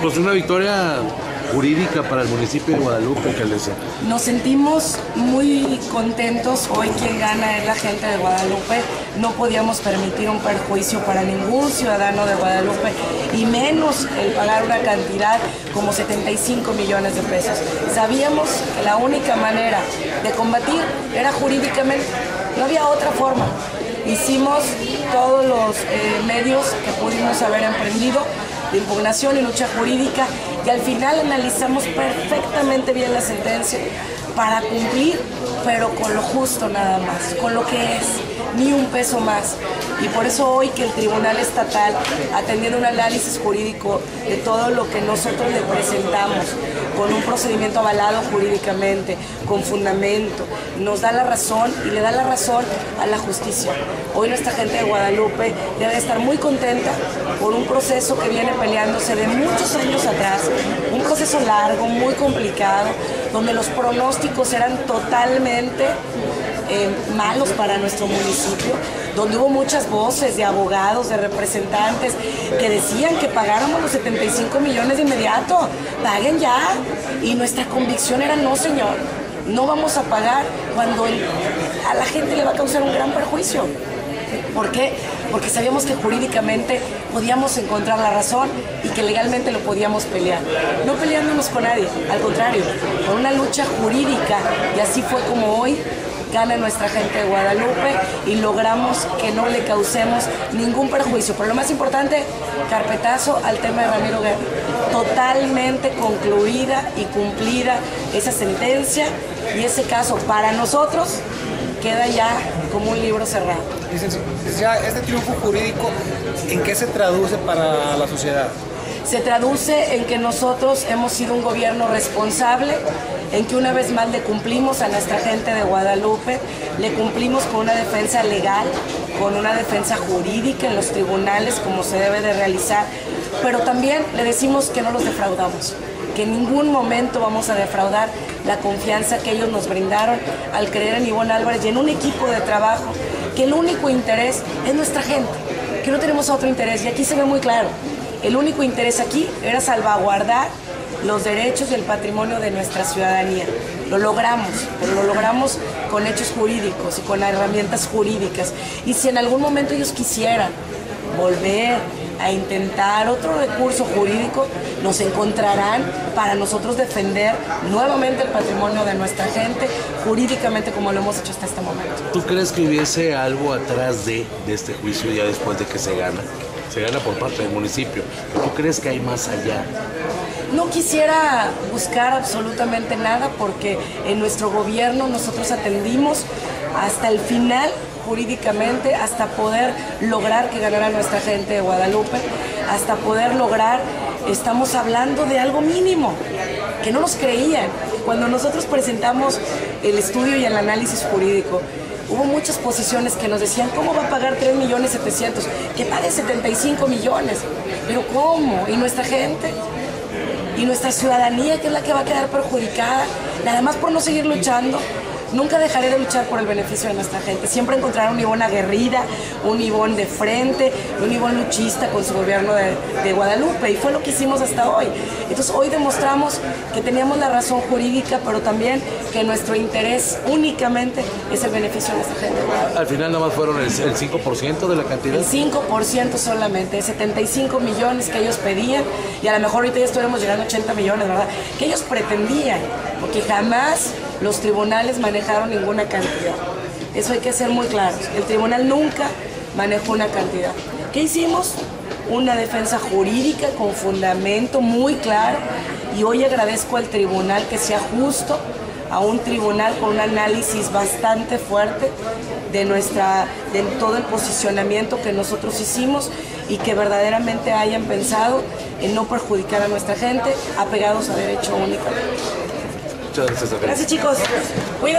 Pues una victoria jurídica para el municipio de Guadalupe, alcaldesa. Nos sentimos muy contentos. Hoy quien gana es la gente de Guadalupe. No podíamos permitir un perjuicio para ningún ciudadano de Guadalupe y menos el pagar una cantidad como 75 millones de pesos. Sabíamos que la única manera de combatir era jurídicamente. No había otra forma. Hicimos todos los eh, medios que pudimos haber emprendido de impugnación y lucha jurídica y al final analizamos perfectamente bien la sentencia para cumplir, pero con lo justo nada más, con lo que es, ni un peso más. Y por eso hoy que el Tribunal Estatal, atendiendo un análisis jurídico de todo lo que nosotros le presentamos, con un procedimiento avalado jurídicamente, con fundamento, nos da la razón y le da la razón a la justicia. Hoy nuestra gente de Guadalupe debe estar muy contenta por un proceso que viene peleándose de muchos años atrás, un proceso largo, muy complicado, donde los pronósticos eran totalmente eh, malos para nuestro municipio, donde hubo muchas voces de abogados, de representantes que decían que pagáramos los 75 millones de inmediato, paguen ya. Y nuestra convicción era no, señor, no vamos a pagar cuando a la gente le va a causar un gran perjuicio. ¿Por qué? Porque sabíamos que jurídicamente podíamos encontrar la razón y que legalmente lo podíamos pelear. No peleándonos con nadie, al contrario, con una lucha jurídica y así fue como hoy gana nuestra gente de Guadalupe y logramos que no le causemos ningún perjuicio. Pero lo más importante, carpetazo al tema de Ramiro Guerra. Totalmente concluida y cumplida esa sentencia y ese caso para nosotros queda ya como un libro cerrado. este triunfo jurídico, ¿en qué se traduce para la sociedad? Se traduce en que nosotros hemos sido un gobierno responsable, en que una vez más le cumplimos a nuestra gente de Guadalupe, le cumplimos con una defensa legal, con una defensa jurídica en los tribunales como se debe de realizar, pero también le decimos que no los defraudamos que en ningún momento vamos a defraudar la confianza que ellos nos brindaron al creer en Ivonne Álvarez y en un equipo de trabajo que el único interés es nuestra gente, que no tenemos otro interés. Y aquí se ve muy claro, el único interés aquí era salvaguardar los derechos y el patrimonio de nuestra ciudadanía. Lo logramos, pero lo logramos con hechos jurídicos y con herramientas jurídicas. Y si en algún momento ellos quisieran volver a intentar otro recurso jurídico, nos encontrarán para nosotros defender nuevamente el patrimonio de nuestra gente jurídicamente como lo hemos hecho hasta este momento. ¿Tú crees que hubiese algo atrás de, de este juicio ya después de que se gana? Se gana por parte del municipio. ¿Tú crees que hay más allá? No quisiera buscar absolutamente nada porque en nuestro gobierno nosotros atendimos hasta el final jurídicamente hasta poder lograr que ganara nuestra gente de Guadalupe, hasta poder lograr, estamos hablando de algo mínimo, que no nos creían. Cuando nosotros presentamos el estudio y el análisis jurídico, hubo muchas posiciones que nos decían, ¿cómo va a pagar 3 millones 700? Que pague 75 millones. Pero ¿cómo? ¿Y nuestra gente? ¿Y nuestra ciudadanía, que es la que va a quedar perjudicada? Nada más por no seguir luchando. Nunca dejaré de luchar por el beneficio de nuestra gente. Siempre encontrar un Ivón aguerrida, un Ivón de frente, un Ivón luchista con su gobierno de, de, Guadalupe. Y fue lo que hicimos hasta hoy. Entonces hoy demostramos que teníamos la razón jurídica, pero también que nuestro interés únicamente es el beneficio de nuestra gente. Al final nada más fueron el, el 5% de la cantidad. El 5% solamente, 75 millones que ellos pedían, y a lo mejor ahorita ya estuviéramos llegando a 80 millones, ¿verdad? Que ellos pretendían, porque jamás los tribunales manejaron ninguna cantidad. Eso hay que ser muy claros. El tribunal nunca manejó una cantidad. ¿Qué hicimos? Una defensa jurídica con fundamento muy claro y hoy agradezco al tribunal que sea justo a un tribunal con un análisis bastante fuerte de nuestra de todo el posicionamiento que nosotros hicimos y que verdaderamente hayan pensado en no perjudicar a nuestra gente apegados a derecho único. Muchas gracias. Gracias chicos. Cuídense.